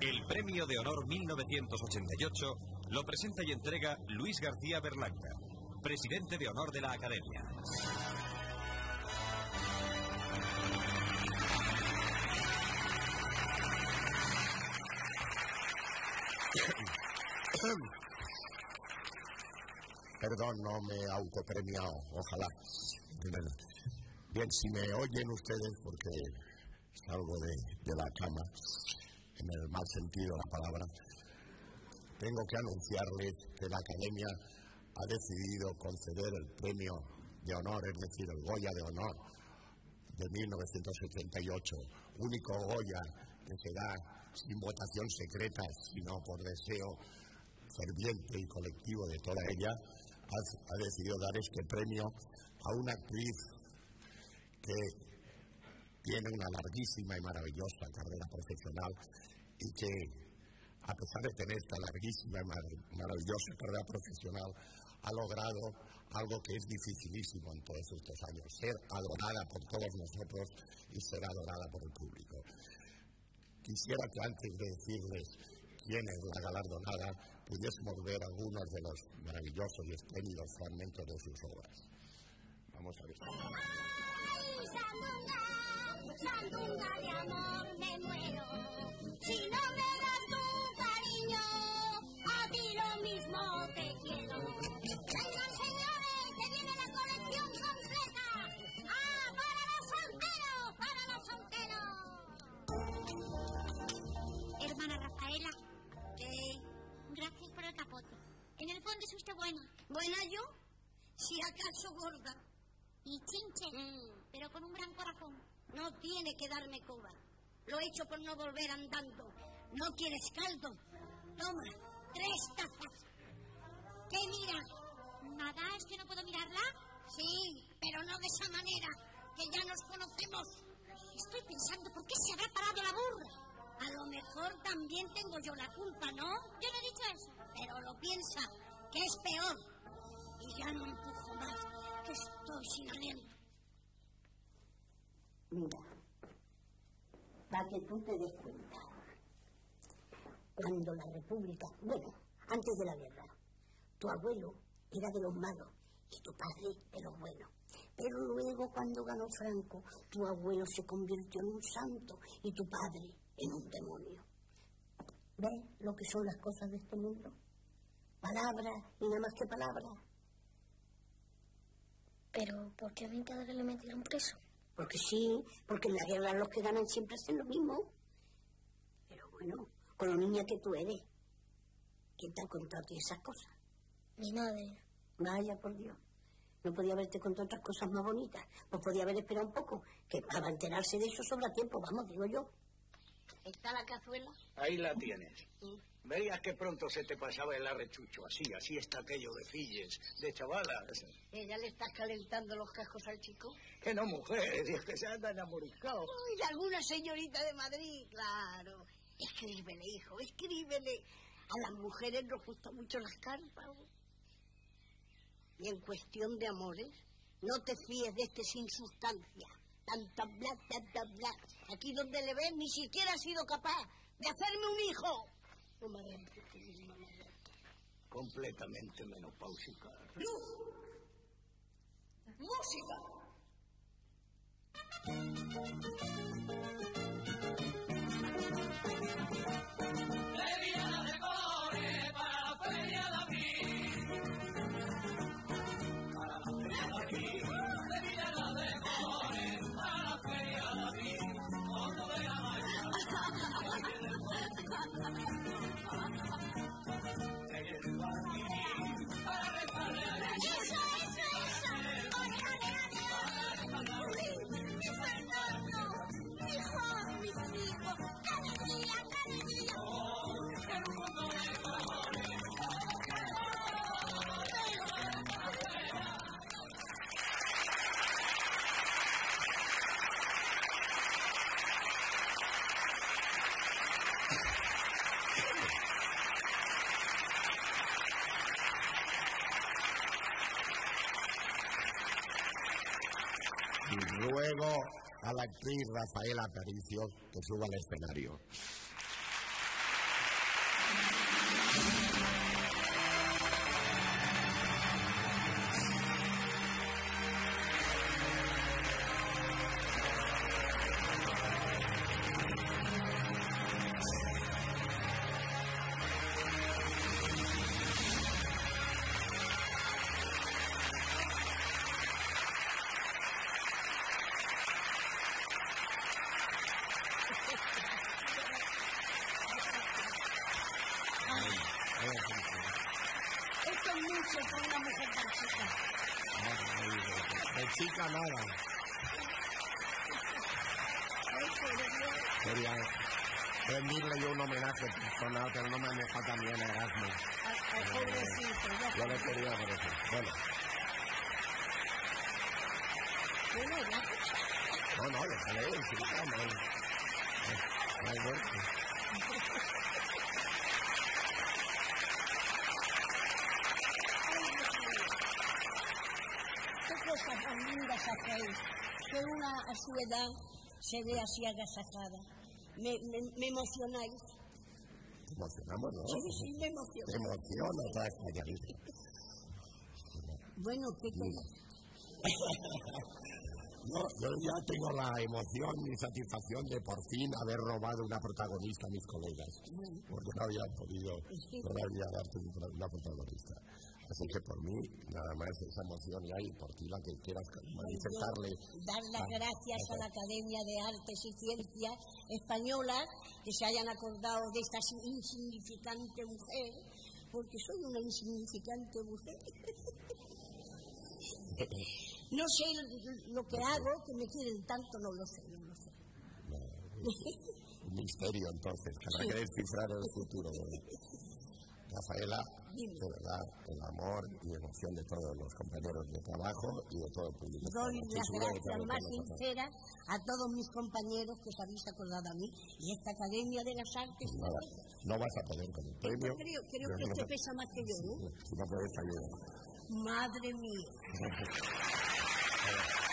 El Premio de Honor 1988 lo presenta y entrega Luis García Berlanga, presidente de honor de la Academia. Perdón, no me he autopremiado, ojalá. Bien, si me oyen ustedes, porque salgo de, de la cama, en el mal sentido de la palabra, tengo que anunciarles que la Academia ha decidido conceder el premio de honor, es decir, el Goya de honor de 1978, único Goya que se da sin votación secreta, sino por deseo ferviente y colectivo de toda ella, ha, ha decidido dar este premio a una actriz que tiene una larguísima y maravillosa carrera profesional y que, a pesar de tener esta larguísima y maravillosa carrera profesional, ha logrado algo que es dificilísimo en todos estos años, ser adorada por todos nosotros y ser adorada por el público. Quisiera que antes de decirles quién es la galardonada, pudiésemos ver algunos de los maravillosos y espléndidos fragmentos de sus obras. Vamos a ver. Ay, Sandunga, Sandunga de amor me muero. Si no me das tu cariño, a ti lo mismo te quiero. Vengan señores, que viene la colección completa. ¡Ah, para los solteros, para los solteros! Hermana Rafaela, gracias por el capote. En el fondo es usted buena. ¿Buena yo? Si acaso gorda. Y chinche, pero con un gran corazón. No tiene que darme coba. Lo he hecho por no volver andando. ¿No quieres caldo? Toma, tres tazas. ¿Qué mira? ¿Nada? ¿Es que no puedo mirarla? Sí, pero no de esa manera, que ya nos conocemos. Estoy pensando, ¿por qué se habrá parado la burra? A lo mejor también tengo yo la culpa, ¿no? Yo no he dicho eso. Pero lo piensa, que es peor. Y ya no empujo más, que estoy sin aliento. Mira, para que tú te des cuenta, cuando la República, bueno, antes de la guerra, tu abuelo era de los malos y tu padre de los buenos. Pero luego, cuando ganó Franco, tu abuelo se convirtió en un santo y tu padre en un demonio. ¿Ves lo que son las cosas de este mundo? Palabras y nada más que palabras. Pero, ¿por qué a mi padre le metieron preso? Porque sí, porque en la guerra los que ganan siempre hacen lo mismo. Pero bueno, con lo niña que tú eres, ¿quién te ha contado a ti esas cosas? Mi madre. Vaya, por Dios. No podía haberte contado otras cosas más bonitas. Pues podía haber esperado un poco, que para enterarse de eso sobra tiempo, vamos, digo yo. ¿Está la cazuela? Ahí la tienes. Veías que pronto se te pasaba el arrechucho. Así, así está aquello de filles, de chavalas. ¿Ella le está calentando los cascos al chico? Que no, mujer, es que se andan amoriscados. Uy, de alguna señorita de Madrid, claro. Escríbele, hijo, escríbele. A las mujeres nos gustan mucho las carpas. Y en cuestión de amores, no te fíes de este sin sustancia. Tanta bla, tanta bla. Aquí donde le ves ni siquiera ha sido capaz de hacerme un hijo. non mi che mi maledetta. Completamente menopausica. Luz! Musica! Leviana de colores para la feria de abril. Para la feria de abril. Leviana oh, de colores para la feria de abril. Cuando vea la mañana, ruego a la actriz Rafaela Caricio que suba al escenario. Mucho para una mujer tan chica. De chica nada. Quería rendirle yo un homenaje personal, pero no me deja también Erasmo. Al pobrecito, Yo le quería eso. Bueno, no, no, déjale ir, sí, no, no. No hay muerte. Qué cosas tan lindas hacéis. Que una a su edad se ve así agasajada. Me, me, me emocionáis. Te emocionamos, ¿no? Sí, sí, me Te emociona. emociona toda esta. Bueno, ¿qué? No, yo ya tengo la emoción y satisfacción de por fin haber robado una protagonista a mis colegas, porque no había podido todavía darte un- una protagonista. Así que por mí, nada más esa emoción y hay por ti la que quieras manifestarle. Dar las gracias a la Academia de Artes y Ciencias Españolas que se hayan acordado de esta insignificante mujer, porque soy una insignificante mujer. No sé lo que hago, que me quieren tanto, no lo sé, no lo sé. Un misterio entonces, que habrá que descifrar el futuro. bueno. Rafaela, de verdad, el amor y emoción de todos los compañeros de trabajo y de todo el público. Doy las gracias más sinceras a todos mis compañeros que os habéis acordado a mí y esta Academia de las Artes. Nada, no vas a poder con el premio. Creo, creo que no este sé pesa más que yo, ¿no? Si no puedes ayudar. Madre mía.